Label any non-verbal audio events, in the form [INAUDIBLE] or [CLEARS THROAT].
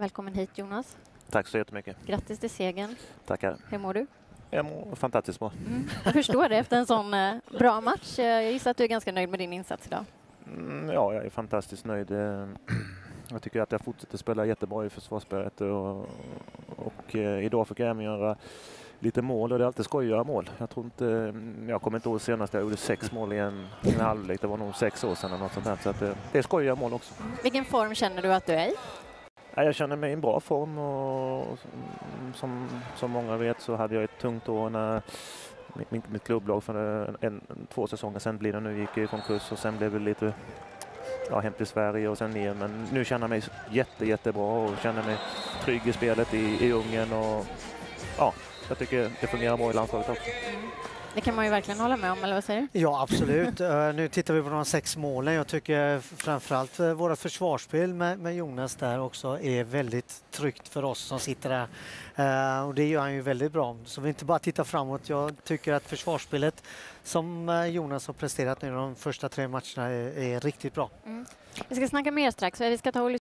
Välkommen hit Jonas. Tack så jättemycket. Grattis till segern. Tackar. Hur mår du? Jag mår fantastiskt bra. Mm. Jag förstår det efter en sån eh, bra match. Eh, Jag gissar att du är ganska nöjd med din insats idag. Mm, ja, jag är fantastiskt nöjd. Eh, [CLEARS THROAT] Jag tycker att jag fortsätter spela jättebra i försvarsspelet och, och idag fick jag även göra lite mål och det är alltid skoj att göra mål. Jag tror inte, mm, jag kommer inte ihåg senast jag gjorde sex mål i en, en halvlek. Det var nog sex år sedan eller något sånt där. Så att det, det är skoj att göra mål också. Vilken form känner du att du är i? Jag känner mig i en bra form och mm, som, som många vet så hade jag ett tungt år när mitt, mitt, mitt klubblag för en, en, två säsonger sedan blir det nu gick i konkurs och sen blev det lite ja, hem till Sverige och sen ner. Men nu känner jag mig jätte, jättebra och känner mig trygg i spelet i, i Ungern och ja, jag tycker det fungerar bra i landslaget också. Mm. Det kan man ju verkligen hålla med om, eller vad säger du? Ja, absolut. Eh, nu tittar vi på de sex målen. Jag tycker framförallt uh, våra försvarsspel med, med Jonas där också är väldigt tryggt för oss som sitter där. Eh, och det gör han ju väldigt bra. Så vi inte bara tittar framåt. Jag tycker att försvarsspelet som eh, Jonas har presterat nu de första tre matcherna är, är riktigt bra. Vi ska snacka mer strax. Vi ska ta och